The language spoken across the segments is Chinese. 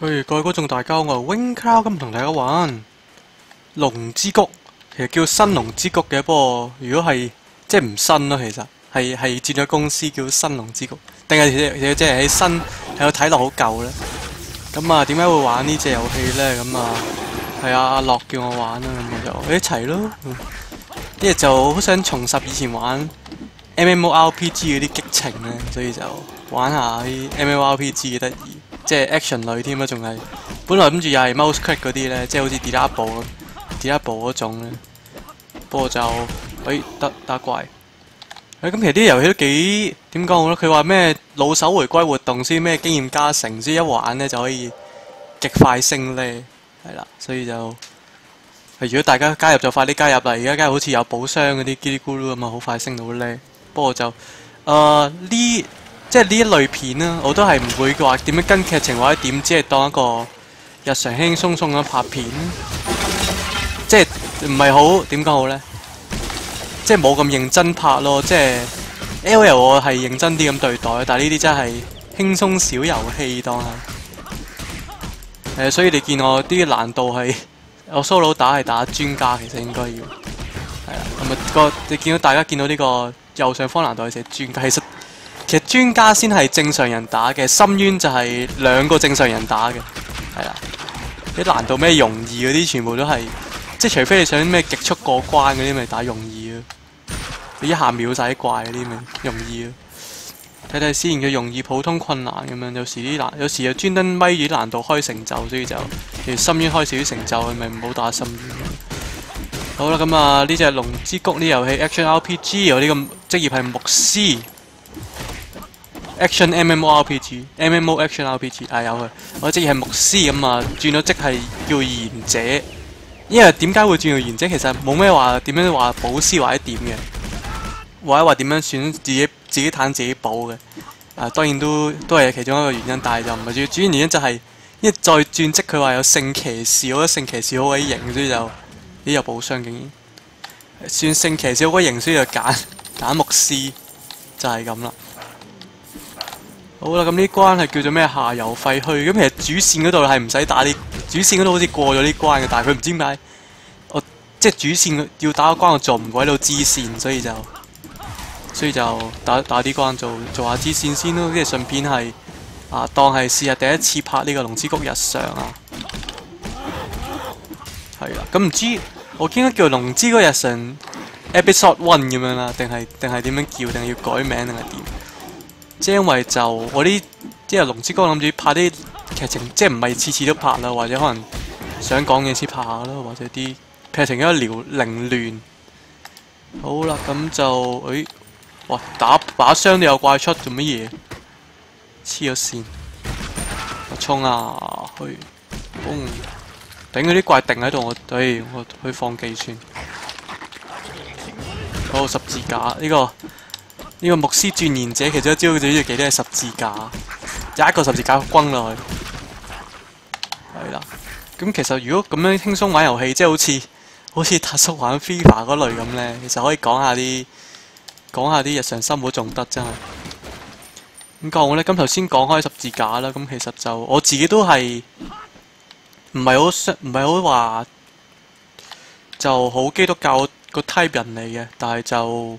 嘿，各位觀眾大家好，我係 Wing Cloud，今日同大家玩龍之谷，其實叫新龍之谷嘅，不過如果係即係唔新咯，其實係係轉咗公司叫新龍之谷，定係其實即係喺新喺度睇落好舊咧。咁啊，點解會玩呢隻遊戲咧？咁啊，係啊，阿樂叫我玩啦，咁就一齊咯。因為就好想重拾以前玩 MMORPG 嗰啲激情咧，所以就玩下啲 MMORPG 嘅得意。即係 action 類添啊，仲係本來諗住又係 mouse click 嗰啲咧，即係好似 Diablo 咁 Diablo 嗰種咧。不過就，誒得打怪。誒咁其實啲遊戲都幾點講好咧？佢話咩老手回歸活動先咩經驗加成，先一玩咧就可以極快升呢，係啦。所以就如果大家加入就快啲加入啦。而家梗係好似有寶箱嗰啲叽哩咕噜咁啊，好快升到呢。不過就诶呢。即係呢一類片啦，我都係唔會話點樣跟劇情或者點，只係當一個日常輕輕鬆鬆咁拍片。即係唔係好點講好呢？即係冇咁認真拍咯。即係 L.O. 我係認真啲咁對待，但係呢啲真係輕鬆小遊戲當下。誒，所以你見我啲難度係 我 solo 打係打專家，其實應該要係啊。咁啊個你見到大家見到呢個右上方難度係寫專家，其實。其實專家先係正常人打嘅，深淵就係兩個正常人打嘅，係啦。啲難度咩容易嗰啲，全部都係，即系除非你想咩極速過關嗰啲，咪打容易咯。你一下秒晒啲怪嗰啲咪容易咯。睇睇先佢容易、普通、困難咁樣，有時啲難，有時又專登咪住難度開成就，所以就其實深淵開少啲成就，咪唔好打深淵。好啦，咁啊呢隻龍之谷呢遊戲 Action RPG，我呢個職業係牧師。Action MMORPG，MMO Action RPG，啊有佢，我職業係牧师咁啊，转咗职系叫贤者。因为点解会转到贤者？其实冇咩话，点样话保师或者点嘅，或者话点样选自己自己坦自己保嘅。啊，当然都都系其中一个原因，但系就唔系主要主要原因就系、是，因為再转职佢话有圣骑士，我觉得圣骑士好鬼型，所以就呢有寶箱竟然算圣骑士好鬼型，所以就拣拣牧师，就系咁啦。好啦，咁呢關係叫做咩？下游廢墟。咁其實主線嗰度係唔使打啲，主線嗰度好似過咗呢關嘅，但系佢唔知點解，我即系主線要打個關我做唔鬼到支線，所以就所以就打打啲關做做下支線先咯，跟住順便係啊當係試下第一次拍呢個龍之谷日常啊，係啦。咁唔知我應該叫龍之谷日常 Episode One 咁樣啦，定系定係點樣叫，定係要改名定係點？即係因為就我啲即係龍之谷諗住拍啲劇情，即係唔係次次都拍啦，或者可能想講嘢先拍下咯，或者啲劇情比較凌亂。好啦，咁就诶、哇打把箱都有怪出，做乜嘢？黐咗線，我衝啊去，嘣！頂嗰啲怪定喺度，我誒我去放技算。好十字架呢、這個。呢個牧師轉賢者，其中一招就要記得係十字架，有一個十字架轟落去，係啦。咁其實如果咁樣輕鬆玩遊戲，即係好似好似達叔玩 FIFA 嗰類咁呢，其實可以講下啲講下啲日常生活仲得真係。咁講咧，咁頭先講開十字架啦，咁其實就我自己都係唔係好唔係好話就好基督教個 type 人嚟嘅，但係就。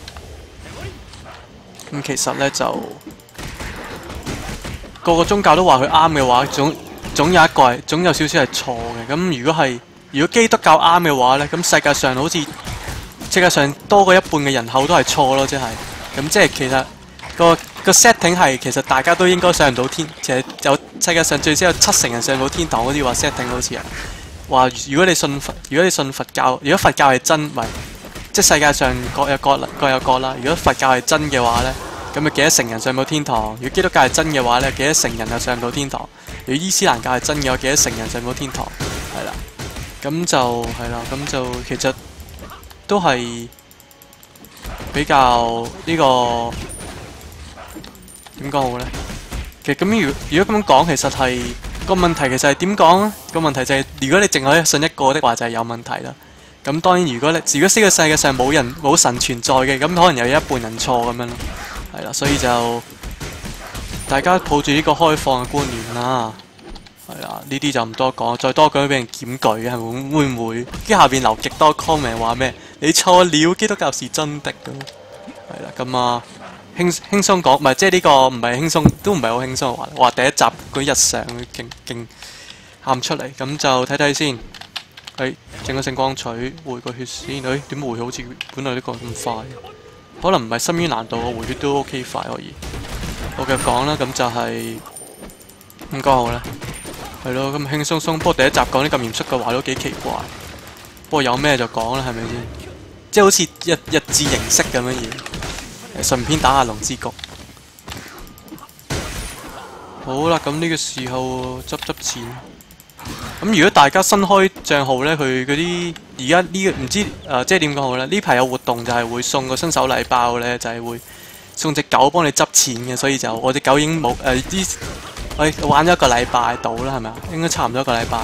咁其實咧就個個宗教都話佢啱嘅話，總總有一個係總有少少係錯嘅。咁如果係如果基督教啱嘅話咧，咁世界上好似世界上多過一半嘅人口都係錯咯，即係咁即係其實個個 setting 係其實大家都應該上唔到天，其實有世界上最少有七成人上唔到天堂，嗰啲話 setting 好似啊話如果你信佛，如果你信佛教，如果佛教係真，咪即係世界上各有各各有各啦。如果佛教係真嘅話呢，咁咪幾多成人上到天堂？如果基督教係真嘅話咧，幾多成人就上唔到天堂？如果伊斯蘭教係真嘅話，幾多成人上唔到天堂？係啦，咁就係啦，咁就其實都係比較呢個點講好咧？其實咁如如果咁樣講，其實係個問題，其實係點講？個問題就係如果你淨可以信一個的話，就係有問題啦。咁當然，如果你如果呢個世界上冇人冇神存在嘅，咁可能有一半人錯咁樣咯。係啦，所以就大家抱住呢個開放嘅觀念啦。係啦，呢啲就唔多講，再多講俾人檢舉，係會唔會？跟下邊留極多 comment 話咩？你錯了，基督教是真的咁。係啦，咁啊輕輕鬆講，唔係即係呢個唔係輕鬆，都唔係好輕鬆話。話第一集嗰日常勁勁喊出嚟，咁就睇睇先。誒，整個圣光取，回個血先。誒、哎，點回好似本來呢個咁快？可能唔係深淵難度，我回血都 OK 快可以。我繼續講啦，咁就係點講好咧？係咯，咁輕鬆鬆。不過第一集講啲咁嚴肅嘅話都幾奇怪。不過有咩就講啦，係咪先？即系好似日日志形式咁樣嘢，順便打下龍之谷。好啦，咁呢個時候執執錢。咁如果大家新開賬號呢，佢嗰啲而家呢唔知誒、呃，即係點講好呢？呢排有活動就係會送個新手禮包呢，就係、是、會送隻狗幫你執錢嘅，所以就我隻狗已經冇誒啲，我、玩咗一個禮拜到啦，係咪啊？應該差唔多一個禮拜。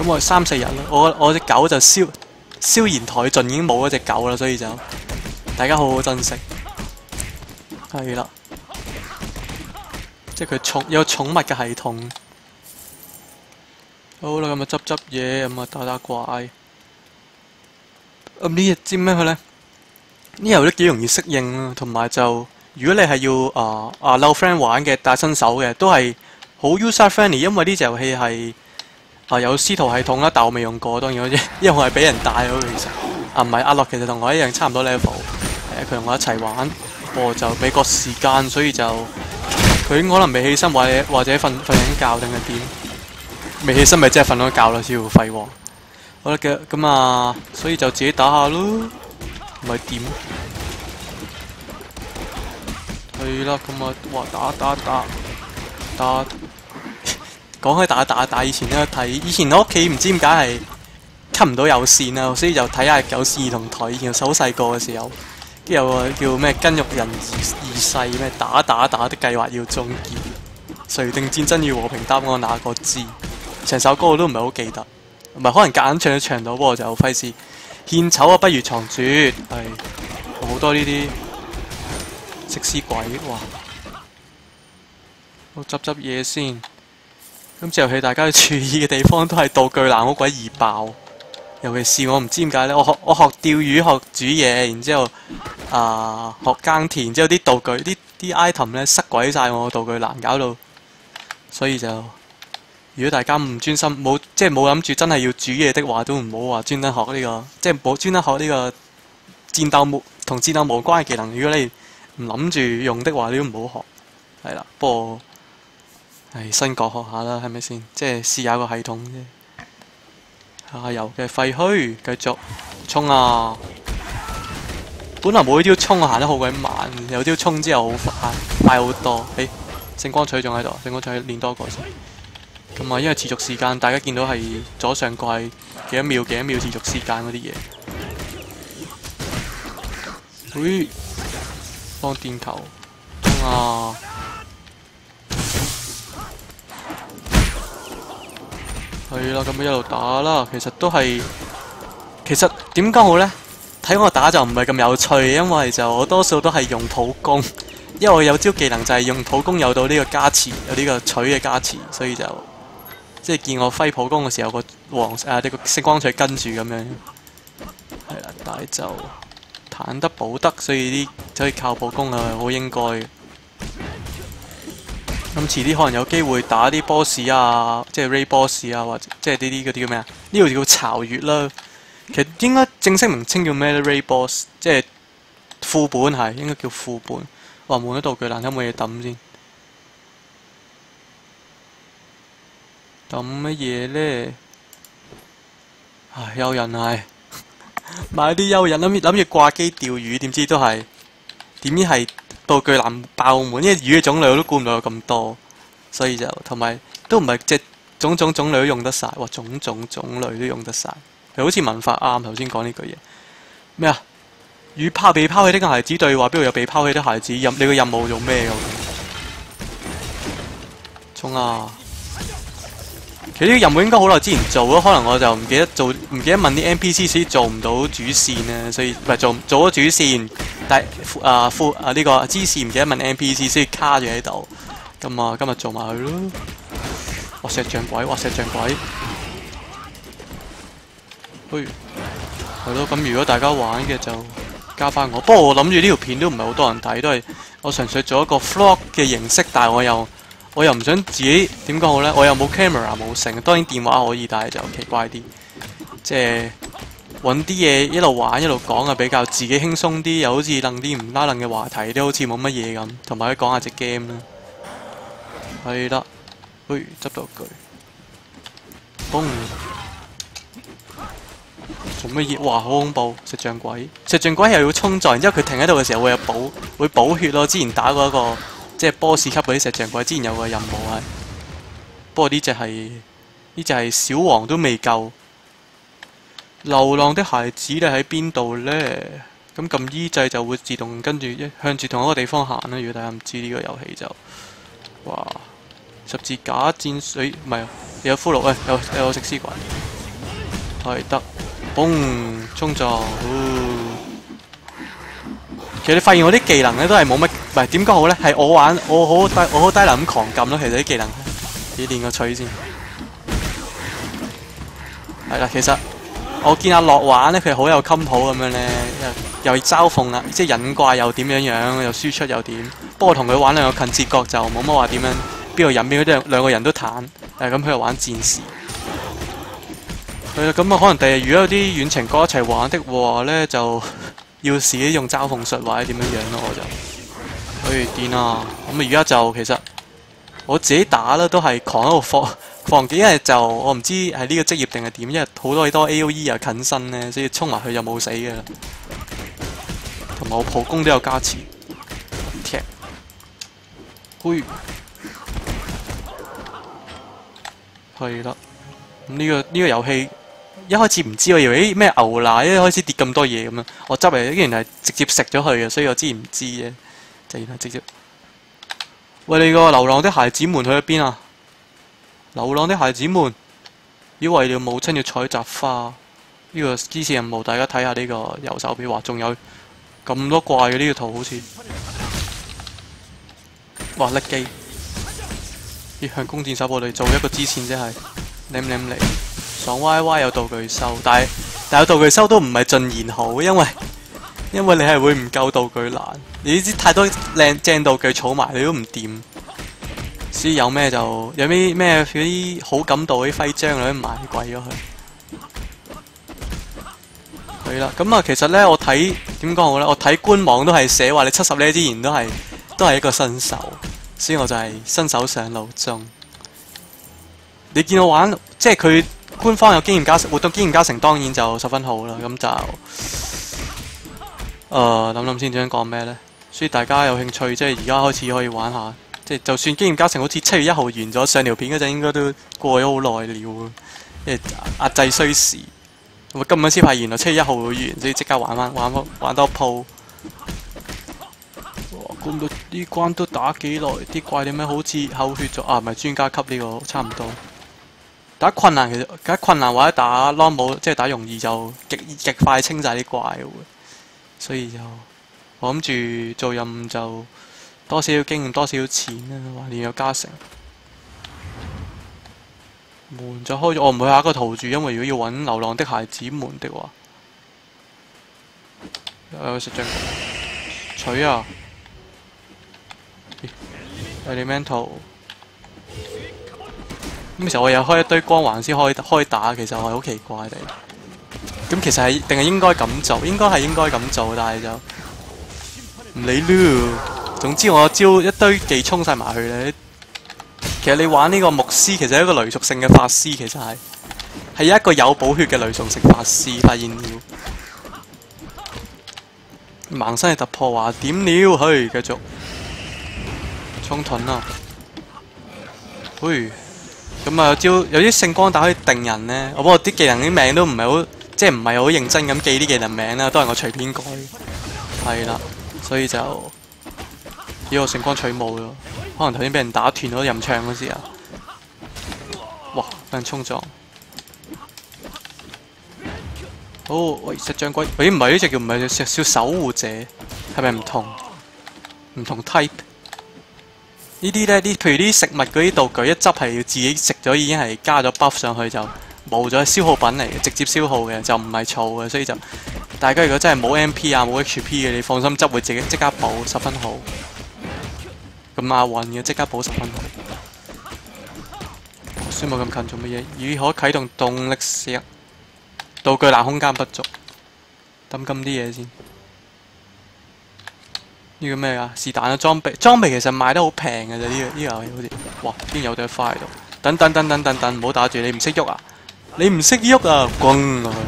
咁我三四日啦，我我隻狗就消消然殆盡，已經冇咗隻狗啦，所以就大家好好珍惜。係啦，即係佢寵有寵物嘅系統。好啦，咁啊執執嘢，咁啊打打怪。咁呢日尖咩佢呢？呢又都幾容易適應啊，同埋就如果你係要啊啊溜 friend 玩嘅帶新手嘅，都係好 user friendly，因為呢隻遊戲係啊有司徒系統啦，但我未用過，當然我 因為我係俾人帶咗其實啊唔係阿樂，其實同我一樣差唔多 level，诶佢同我一齊玩，我就俾個時間，所以就佢可能未起身或者或者瞓瞓緊覺定係點。未起身咪真係瞓咗覺啦，先會廢喎。好啦嘅，咁啊，所以就自己打下咯，唔係點？係啦，咁啊，哇，打打打打，講開打打打，以前咧睇，以前我屋企唔知點解係吸唔到有線啊，所以就睇下有線兒童台。以前好細個嘅時候，跟住有個叫咩筋肉人二世咩打打打的計劃要終結，誰定戰爭與和平？答案哪個知？成首歌我都唔係好記得，唔係可能夾硬唱都唱到，不過就費事獻丑啊，不如藏拙，係好多呢啲食尸鬼，哇！我執執嘢先。今次遊戲大家要注意嘅地方都係道具栏好鬼易爆，尤其是我唔知點解咧，我學我學釣魚學煮嘢，然之後啊、呃、學耕田，之後啲道具啲啲 item 咧塞鬼晒我道具栏，搞到所以就。如果大家唔專心，冇即係冇諗住真係要煮嘢的話，都唔好話專登學呢個，即係冇專登學呢個戰鬥冇同戰鬥無關嘅技能。如果你唔諗住用的話，你都唔好學。係啦，不過係新角學下啦，係咪先？即係試下個系統啫。下游嘅廢墟繼續衝啊！本來冇呢招衝行得好鬼慢，有招衝之後好快，快好多。誒、欸，聖光取仲喺度，聖光取練多個先。同埋，因為持續時間，大家見到係左上角係幾多秒、幾多秒持續時間嗰啲嘢。喂、哎，放電頭，啊，係啦，咁咪一路打啦。其實都係，其實點講好呢？睇我打就唔係咁有趣，因為就我多數都係用普攻，因為我有招技能就係用普攻有到呢個加持，有呢個取嘅加持，所以就。即係見我揮普攻嘅時候，個黃啊呢個星光錘跟住咁樣，係啦，但係就彈得保得，所以啲可以靠普攻啊，好應該。咁遲啲可能有機會打啲 boss 啊，即係 ray boss 啊，或者即係呢啲嗰啲叫咩啊？呢度叫巢穴啦。其實應該正式名稱叫咩咧？ray boss，即係副本係應該叫副本。哇，換咗道具難，有冇嘢抌先？咁乜嘢呢？唉，有人系 买啲幽人諗諗住掛機釣魚，點知都係點知係道具欄爆满，因為魚嘅種類我都估唔到有咁多，所以就同埋都唔係即係種種種類都用得晒，哇！種種種類都用得晒，你好似文法啱頭先講呢句嘢咩啊？與拋被拋棄的孩子對話，邊度有被拋棄的孩子？任你個任務做咩㗎？衝啊！其實呢任務應該好耐之前做咯，可能我就唔記得做，唔記得問啲 NPC，先做唔到主線咧，所以唔係做做咗主線，但係啊副啊呢個芝士唔記得問 NPC，先卡住喺度。咁啊，今日做埋佢咯。哇！石像鬼，哇！石像鬼。嘿，係咯。咁如果大家玩嘅就加翻我。不過我諗住呢條片都唔係好多人睇，都係我純粹做一個 vlog 嘅形式，但係我又。我又唔想自己點講好呢？我又冇 camera 冇成，當然電話可以，但係就奇怪啲。即係揾啲嘢一路玩一路講啊，比較自己輕鬆啲，又好似楞啲唔拉楞嘅話題，都好似冇乜嘢咁。同埋可以講下隻 game 啦。係啦，喂，執到句，嘣！做乜嘢？哇，好恐怖！石像鬼，石像鬼又要衝撞，然之後佢停喺度嘅時候會有補會補血咯。之前打過一個。即係 boss 級嗰啲石像鬼，之前有個任務係，不過呢隻係呢隻係小王都未夠。流浪的孩子你喺邊度呢？咁撳 E 掣就會自動跟住一向住同一個地方行啦。如果大家唔知呢個遊戲就，哇！十字架戰水唔係有骷髏，誒有有食屍鬼，係得，嘣衝撞。其實你發現我啲技能咧都係冇乜，唔係點講好咧？係我玩我好低，我好低能咁狂撳咯。其實啲技能，你練個錘先。係啦，其實我見阿樂玩咧，佢好有襟抱咁樣咧，又又嘲諷啦，即係引怪又點樣樣，又輸出又點。不過同佢玩兩個近接角就冇乜話點樣，邊度引邊嗰啲兩個人都坦。誒咁佢又玩戰士。係啦，咁啊可能第日如果有啲遠程哥一齊玩的話咧就。要自己用嘲讽術或者點樣樣咯，我就，哎癲啊！咁啊而家就其實我自己打啦，都係狂喺度放 放幾日就我唔知系呢個職業定係點，因為好多好多 A O E 又近身咧，所以冲埋去就冇死嘅啦。同埋我普攻都有加持，踢，嘿，係啦。咁呢个呢個遊戲。一開始唔知我以為咩牛奶，一開始跌咁多嘢咁樣，我執嚟竟然係直接食咗佢嘅，所以我之前唔知嘅，就原來直接。喂，你個流浪的孩子們去咗邊啊？流浪的孩子們，要為了母親要採集花，呢個支線任務，大家睇下呢個右手邊，話仲有咁多怪嘅呢個圖好似，哇甩機，要向弓箭手部隊做一個支線，即係舐舐嚟。爽歪歪有道具收，但係但有道具收都唔係盡然好，因為因为你係會唔夠道具難，你啲太多靚正道具儲埋你都唔掂，所以有咩就有咩咩嗰啲好感度啲徽章你都賣貴咗佢。系啦，咁啊，其實咧我睇點講好咧，我睇官網都係寫話你七十呢之前都系都係一個新手，所以我就係新手上路中。你見我玩即係佢。官方有經驗加成，活動經驗加成當然就十分好啦。咁就，誒諗諗先，點樣講咩呢？所以大家有興趣，即係而家開始可以玩下。即係就算經驗加成好似七月一號完咗，上條片嗰陣應該都過咗好耐了。因為壓制需時，我今日先發現啊，七月一號會完，所以即刻玩翻玩玩多鋪。哇！咁多啲關都打幾耐？啲怪點解好似口血咗啊？唔係專家級呢個，差唔多。打困難其實，打困難或者打 normal 即係打容易就極極快清晒啲怪嘅，所以就我諗住做任務就多少少經驗，多少少錢啦，話連有加成。門就開咗，我唔會下一個逃住，因為如果要揾流浪的孩子們的話，有食像取啊，elemental。咁其實我又開一堆光環先开开打，其實我係好奇怪地。咁其實係定係應該咁做？應該係應該咁做，但係就唔理咯。總之我招一堆技冲晒埋去咧。其實你玩呢個牧師，其實係一個雷属性嘅法師，其實係係一個有補血嘅雷属性法師。發現了盲身嘅突破話點了，去繼續。衝盾啊！喂，咁啊有招有啲聖光打可以定人咧，我不過啲技能啲名都唔係好，即係唔係好認真咁記啲技能名啦，都係我隨便改。係啦，所以就呢個聖光取武咯。可能頭先俾人打斷咗任唱嗰時啊！哇，俾人衝撞。好，喂，石像龜，咦唔係呢隻叫唔係石小守護者，係咪唔同？唔同 type？呢啲咧，啲譬如啲食物嗰啲道具一執係要自己食咗，已經係加咗 buff 上去就冇咗消耗品嚟嘅，直接消耗嘅就唔係儲嘅，所以就大家如果真係冇 MP 啊冇 HP 嘅，你放心執會自己即刻補十分好。咁阿運嘅即刻補十分好。先冇咁近做乜嘢？已可啟動動力石。道具欄空間不足，抌咁啲嘢先。呢個咩啊？是但啊！裝備裝備其實賣得好平嘅啫，呢個呢個遊戲好似。哇！邊有對花喺度？等等等等等等，唔好打住！你唔識喐啊？你唔識喐啊？轟落去，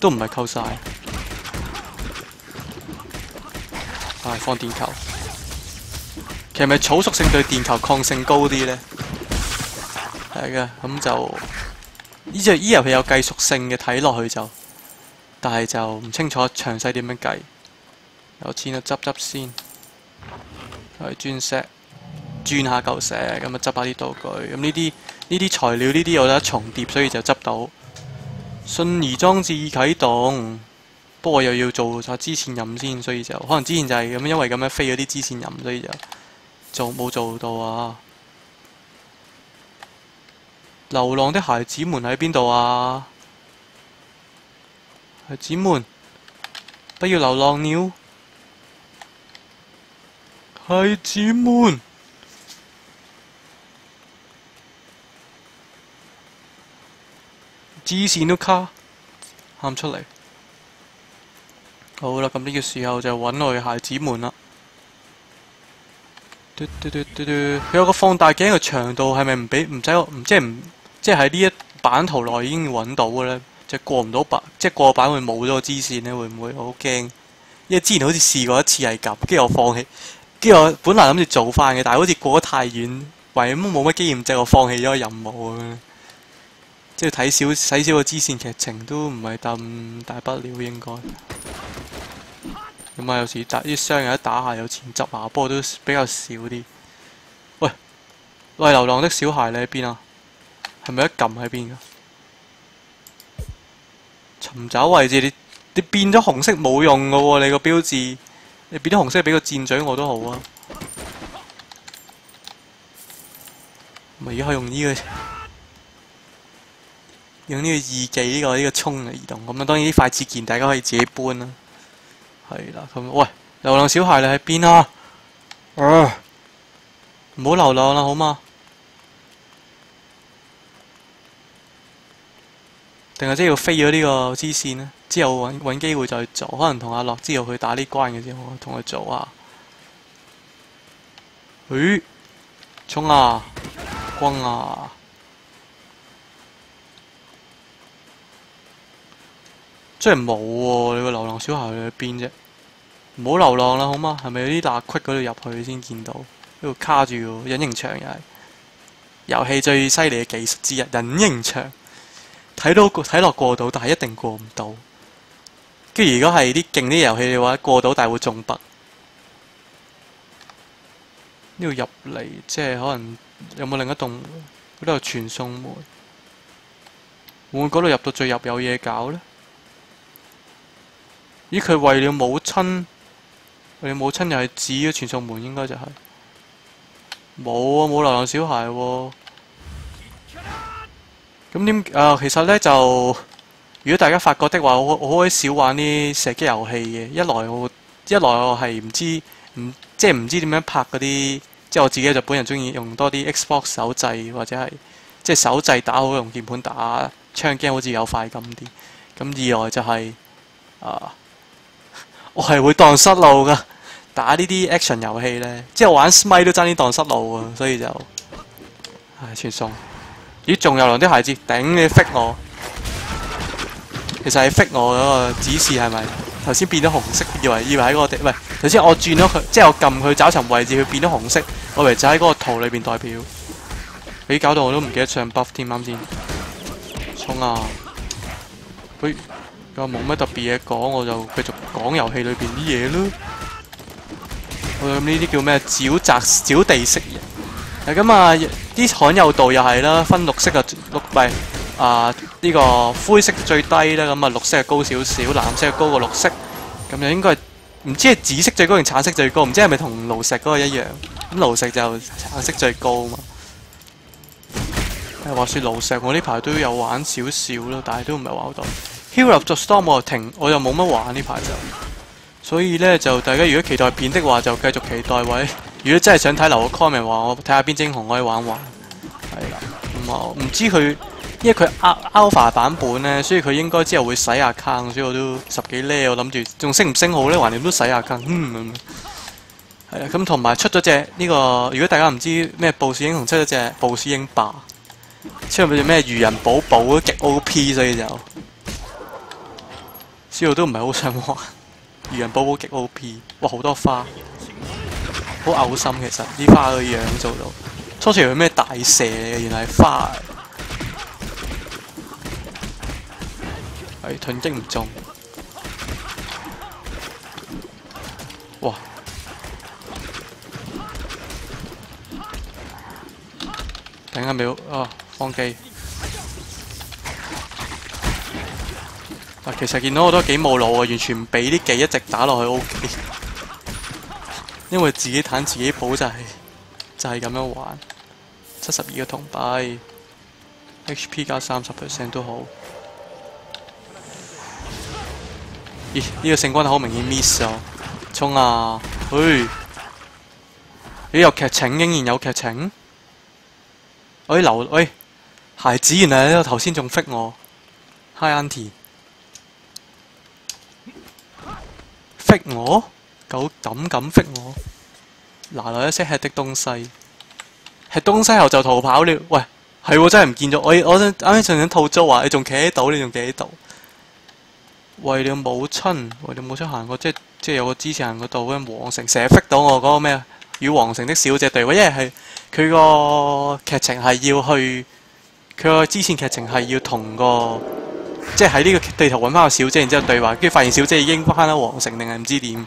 都唔係扣晒。唉，放電球。其實咪草屬性對電球抗性高啲咧？係嘅，咁就。呢隻依遊戲有計屬性嘅，睇落去就，但係就唔清楚詳細點樣計。有錢就執執先，係鑽石，鑽下嚿石，咁啊執下啲道具。咁呢啲呢啲材料呢啲有得重疊，所以就執到。信儀裝置啟動，不過又要做下支線任先，所以就可能之前就係咁，因為咁樣飛咗啲支線任，所以就做冇做到啊。流浪的孩子們喺邊度啊？孩子們，不要流浪了。孩子們，支線都卡，喊出嚟。好啦，咁呢個時候就揾我嘅孩子們啦。嘟嘟嘟嘟嘟，佢有個放大鏡嘅長度係咪唔俾唔使唔即係唔？即系喺呢一版圖內已經揾到嘅咧，就過唔到版，即係過版會冇咗個支線咧，會唔會好驚？因為之前好似試過一次係咁，跟住我放棄，跟住我本來諗住做翻嘅，但係好似過得太遠，為乜冇乜經驗值，我放棄咗個任務咁樣。即係睇少睇少個支線劇情都唔係咁大不了應該。咁啊，有時打啲箱有得打下，有錢執下，不過都比較少啲。喂，喂，流浪的小孩你喺邊啊？係咪一撳喺邊噶？尋找位置，你你變咗紅色冇用噶喎，你個標誌，你變咗紅色俾個箭嘴我都好啊。咪而家可以用呢個用呢個二技呢個呢個衝嚟移動，咁啊當然啲快捷鍵大家可以自己搬啦。係啦，咁喂，流浪小孩你喺邊啊？啊，唔好流浪啦，好嗎？定係即係要飛咗呢個支線呢？之後揾揾機會再做，可能同阿樂之後去打呢關嘅時候，同佢做啊。誒，衝啊，轟啊！真係冇喎，你個流浪小孩去邊啫？唔好流浪啦，好嗎？係咪有啲罅隙嗰度入去先見到？呢度卡住喎，隱形牆又係遊戲最犀利嘅技術之一，隱形牆。睇到睇落過到，但係一定過唔到。跟住如果係啲勁啲遊戲嘅話，過到但係會中筆。呢度入嚟，即係可能有冇另一棟？嗰度傳送門，會唔會嗰度入到最入有嘢搞呢？咦，佢為了母親，為了母親又係指咗傳送門，應該就係冇啊，冇流浪小孩喎，咁點啊？其實咧就，如果大家發覺的話，我我好少玩啲射擊遊戲嘅。一來我一來我係唔知唔即係唔知點樣拍嗰啲，即係我自己就本人中意用多啲 Xbox 手掣或者係即係手掣打好用鍵盤打槍 game 好似有快感啲。咁二來就係、啊，我係會蕩失路噶，打呢啲 action 遊戲咧，即係玩 Smite 都爭啲蕩失路啊，所以就唉傳送。咦，仲有兩啲孩子頂你 fit 我，其實係 fit 我嗰個指示係咪？頭先變咗紅色，以為以为喺嗰個地，唔係頭先我轉咗佢，即系我撳佢找尋位置，佢變咗紅色，我以為就喺嗰個圖裏邊代表。俾搞到我都唔記得上 buff 添，啱先。冲啊！佢又冇乜特別嘢講，我就繼續講遊戲裏邊啲嘢咯。我谂呢啲叫咩？沼澤沼地蜥蜴。咁啊，啲罕有度又係啦，分綠色啊，綠唔係啊呢個灰色最低啦，咁啊綠色係高少少，藍色係高過綠色。咁就應該唔知係紫色最高定橙色最高，唔知係咪同爐石嗰個一樣？咁爐石就橙色最高嘛。誒話説爐石，我呢排都有玩少少咯，但係都唔係玩好多。Hero of the Storm 我又停，我又冇乜玩呢排就。所以咧就大家如果期待片的話，就繼續期待位。如果真係想睇留個 comment 話，我睇下邊隻英雄可以玩玩。係啦，咁啊唔知佢，因為佢 alpha 版本咧，所以佢應該之後會洗 account，所以我都十幾呢，我諗住仲升唔升好咧，橫掂都洗 account。嗯，係啊，咁同埋出咗隻呢個，如果大家唔知咩暴士英雄出咗隻暴士英霸，出咗隻咩愚人寶寶都極 OP，所以就，所以我都唔係好想玩。愚人寶寶極 O.P.，哇好多花，好嘔心其實啲花個樣做到，初時佢咩大蛇嚟嘅，原來係花，係盾擊唔中，哇！等下秒啊，放機。其實見到我都幾冇腦啊，完全唔俾啲技一直打落去 O K，因為自己彈自己補就係、是、就係、是、咁樣玩。七十二個銅幣，H P 加三十 percent 都好。咦？呢、這個聖軍好明顯 miss 啊！冲啊！嘿！咦？有劇情，竟然有劇情。我啲留喂孩子，原來喺度頭先仲 fit 我，Hi Auntie。逼我，狗膽敢逼我，拿來一些吃的東西，吃東西後就逃跑了。喂，係真係唔見咗。我我啱啱仲想吐槽啊，你仲企喺度，你仲企喺度。為了母親，為了母亲行過，即係即系有個支持人嗰度，跟皇城成日逼到我嗰個咩與皇城的小姐對話，因為係佢個劇情係要去，佢個支線劇情係要同個。即係喺呢個地圖揾翻個小姐，然之後對話，跟住發現小姐已經翻咗皇城，定係唔知點。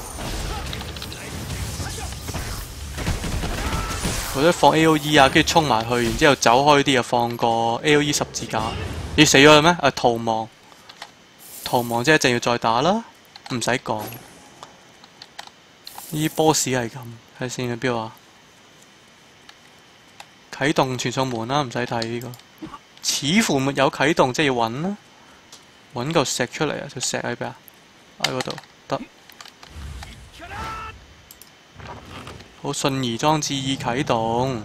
或者放 A O E 啊，跟住冲埋去，然之後走開啲又放個 A O E 十字架。你死咗啦咩？啊，逃亡，逃亡即係一定要再打啦，唔使講。呢啲 boss 係咁，睇先喺边度啊？啟動傳送門啦，唔使睇呢個，似乎没有啟動，即係要揾啦。揾嚿石出嚟啊！條石喺邊啊？喺嗰度得。好，瞬移裝置已啟動。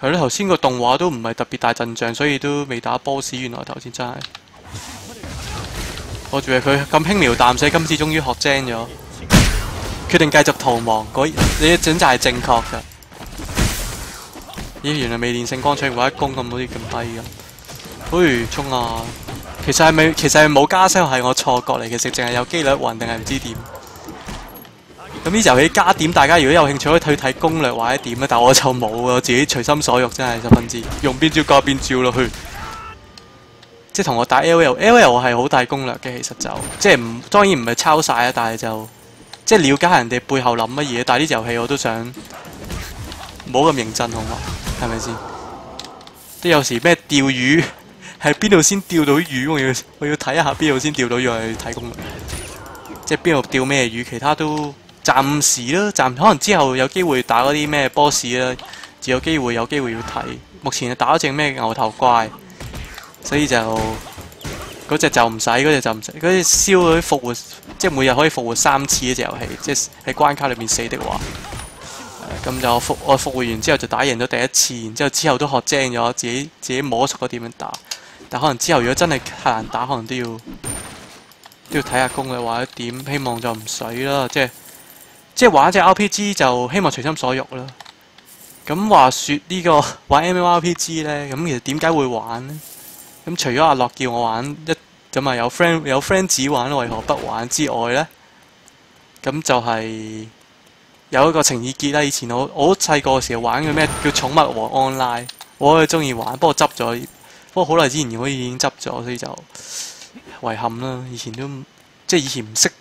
係咯，頭先個動畫都唔係特別大陣仗，所以都未打 boss。原來頭先真係。我仲以為佢咁輕描淡寫，今次終於學精咗，決定繼續逃亡。嗰你嘅選擇係正確嘅。咦，原來未練聖光取過一攻咁好似咁低嘅。嘿，冲啊！其实系咪其實係冇加聲係我錯覺嚟？其實淨係有機率暈定係唔知點？咁呢遊戲加點，大家如果有興趣可以去睇攻略或者點啊。但我就冇啊，自己隨心所欲，真係十分之用邊招加邊招落去。即系同我打 L L L L 係好大攻略嘅，其實就即系唔當然唔係抄晒啊，但係就即系了解人哋背後諗乜嘢。但係呢遊戲我都想唔好咁認真，好嘛？係咪先？都有時咩釣魚，喺邊度先釣到魚？我要我要睇下邊度先釣到魚去睇攻略。即係邊度釣咩魚？其他都暫時啦，暂可能之後有機會打嗰啲咩 boss 啦，就有機會有機會要睇。目前打咗隻咩牛頭怪，所以就嗰隻就唔使，嗰隻就唔使。嗰隻燒嗰啲復活，即系每日可以復活三次呢隻遊戲，即係喺關卡裏面死的話。咁就复我復活完之後就打贏咗第一次，然之後之後都學精咗，自己自己摸熟咗點樣打。但可能之後如果真係太難打，可能都要都要睇下攻略或者點，希望就唔使啦。即系即係玩一隻 RPG 就希望隨心所欲啦。咁話説呢個 玩 MMORPG 呢，咁其實點解會玩呢？咁除咗阿樂叫我玩一咁啊有 friend 有 friend 子玩，為何不玩之外呢？咁就係有一個情意結啦。以前我我好細個嘅時候玩嘅咩叫寵物王 online，我都中意玩，不過執咗。不過好耐之前我已經執咗，所以就遺憾啦。以前都即係以前唔識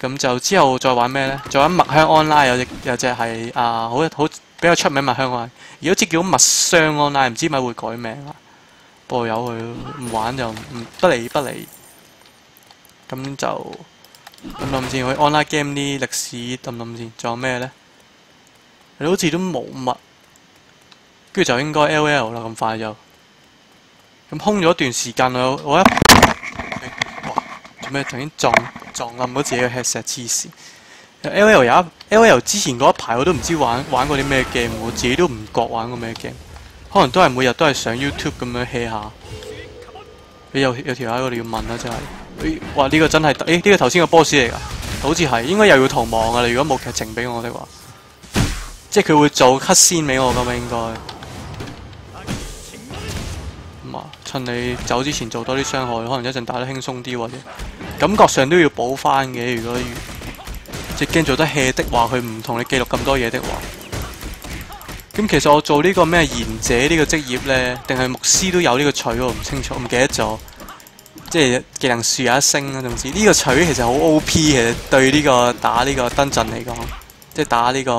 咁就之後再玩咩呢？再玩墨香 Online 有隻有隻係啊，好好比較出名墨香 Online。如果知叫墨香 Online，唔知咪會改名啊？不過由佢，唔玩就唔不理不理。咁就諗諗先，去 online game 啲歷史諗諗先，仲有咩呢？你好似都冇乜，跟住就應該 L L 啦，咁快就咁空咗一段時間我我一咩突然撞撞冧咗自己嘅 headset 黐線？L L 有一 L L 之前嗰一排我都唔知玩玩過啲咩 game，我自己都唔覺玩過咩 game，可能都係每日都係上 YouTube 咁樣 hea 下。你有有條喺度要問啦，真係。哇！呢、這個真係，誒、欸、呢、這個頭先個 boss 嚟噶，好似係，應該又要逃亡噶啦。如果冇劇情俾我的話，即係佢會做 cut 先俾我噶嘛，應該。趁你走之前做多啲傷害，可能一陣打得輕鬆啲或者，感覺上都要補翻嘅。如果即係驚做得 hea 的話，佢唔同你記錄咁多嘢的話。咁其實我做呢個咩賢者呢個職業呢，定係牧師都有呢個錘喎，唔清楚，唔記得咗。即係技能树有一升啦，总之呢個錘其實好 O.P. 嘅，對呢個打呢個登陣嚟講，即係打呢個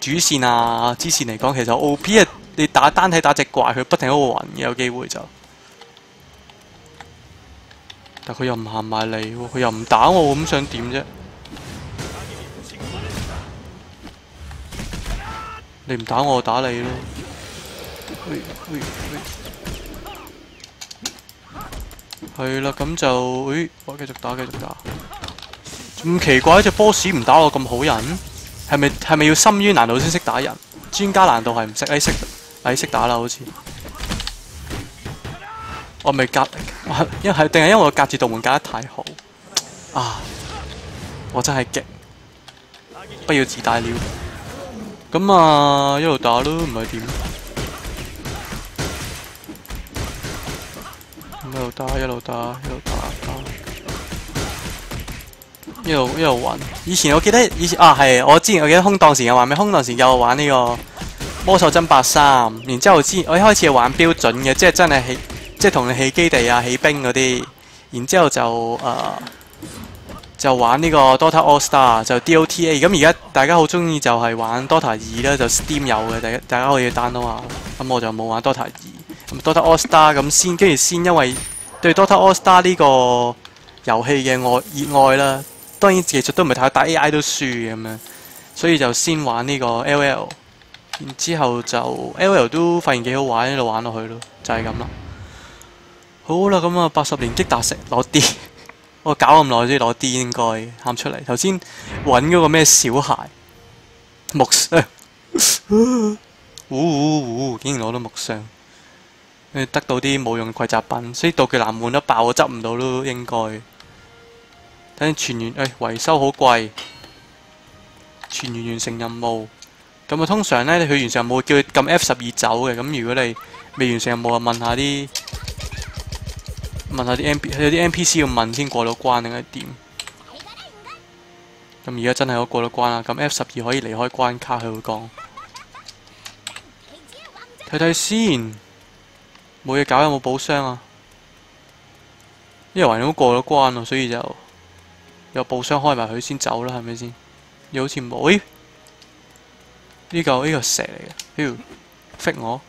主線啊之前嚟講，其實 O.P. 啊，你打單體打隻怪，佢不停喺度暈，有機會就，但佢又唔行埋嚟，佢又唔打我，咁想點啫？你唔打我，我打你咯。喂喂喂係啦，咁就，诶、我繼續打，繼續打。咁奇怪，隻 boss 唔打我咁好人，係咪系咪要深淵難度先識打人？專家難度係唔識，你識，誒識打啦，好似。我咪隔，因係定係因為我隔住道門隔得太好啊！我真係勁，不要自大了。咁啊，一路打咯，唔係點？一路打，一路打，一路打，打，一路一路玩。以前我记得以前啊，系我之前我记得空檔時間玩咩？空檔時間我玩呢个魔兽争霸三，然之后之我一开始系玩标准嘅，即系真系起，即系同你起基地啊、起兵嗰啲。然之后就诶、就玩呢个 Dota All Star 就 DOTA。咁而家大家好中意就系玩 Dota 二啦，就 Steam 有嘅，大家大家可以 download 下。咁我就冇玩 Dota 二。咁 Dota All Star 咁先，跟住先，因為對 Dota All Star 呢個遊戲嘅愛熱愛啦，當然技術都唔係太好打 AI 都輸咁樣，所以就先玩呢個 LL，然之後就 LL 都發現幾好玩，一路玩落去咯，就係咁啦。好啦，咁啊八十年擊達成攞 D，我搞咁耐先攞 D 應該喊出嚟。頭先揾嗰個咩小孩木箱，嗚嗚嗚，竟然攞到木箱。得到啲冇用嘅貴雜品，所以道具欄滿得爆，我執唔到都應該。等全員，誒、維修好貴，全員完成任務。咁啊，通常呢，你去完成任務叫佢撳 F 十二走嘅。咁如果你未完成任務啊，問下啲問下啲 M P 有啲 N P C 要問先過到關定係點？咁而家真係我過到關啦。咁 F 十二可以離開關卡，佢會講。睇睇先。冇嘢搞，有冇寶箱啊？因為橫掂都過咗關咯，所以就有寶箱開埋佢先走啦，係咪先？又好似冇，咦？呢嚿呢個石嚟嘅，，fit 我。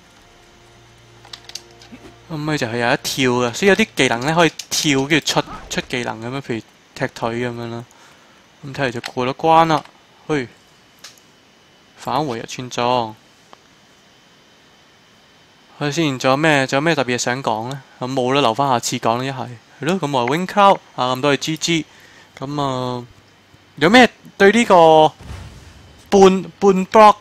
咁咪就係有一跳嘅，所以有啲技能咧可以跳，跟住出出技能咁樣，譬如踢腿咁樣啦。咁睇嚟就過咗關啦，去返回入村莊。佢先，仲有咩？仲有咩特別嘢想講呢？咁冇啦，留翻下次講啦，一係係咯。咁我 Wing Cloud 啊，咁多謝 G G。咁啊，有咩對呢個半半 block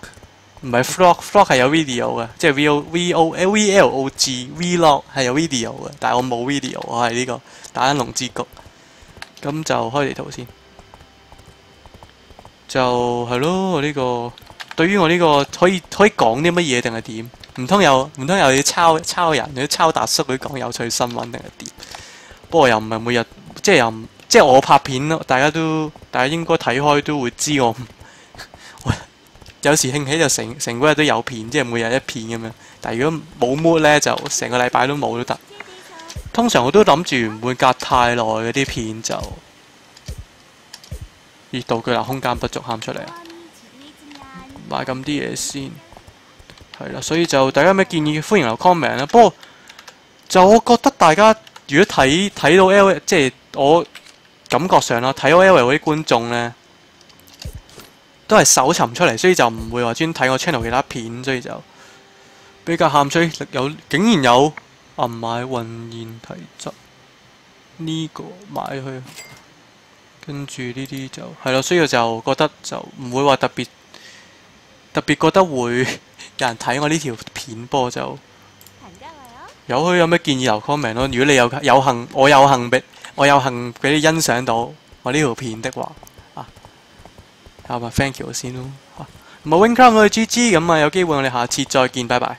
唔係 vlog，vlog 係有 video 嘅，即係 V O V O L V L O G vlog 係有 video 嘅，但係我冇 video，我係呢個打緊龍之谷。咁就開地圖先，就係咯。呢個對於我呢個可以可以講啲乜嘢定係點？唔通有唔通又要抄抄人，要抄達叔佢講有趣新聞定係點？不過又唔係每日，即係又唔即係我拍片咯。大家都大家應該睇開都會知我。有時興起就成成個日都有片，即係每日一片咁樣。但係如果冇 mood 咧，就成個禮拜都冇都得。通常我都諗住唔會隔太耐嗰啲片就。熱道具啦，空間不足喊出嚟啊！買咁啲嘢先。係啦，所以就大家有咩建議，歡迎留 comment 啦。不過就我覺得大家如果睇睇到 L，即係我感覺上啦，睇 O L 嗰啲觀眾咧，都係搜尋出嚟，所以就唔會話專睇我 channel 其他片，所以就比較鹹水。有竟然有銀買渾然提質呢個買去，跟住呢啲就係咯，所以就覺得就唔會話特別特別覺得會。有人睇我呢條片波就有佢有咩建議留 comment 咯。如果你有有幸，我有幸俾我有幸俾你欣賞到我呢條片的話，啊，啊，咪 thank you 先咯。咁啊，Wing Club 我哋 GG，咁啊有機會我哋下次再見，拜拜。